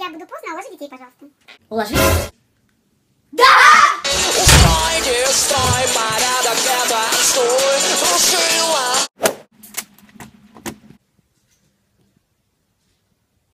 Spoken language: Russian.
я буду поздно, а уложи детей, пожалуйста. Уложи? Да!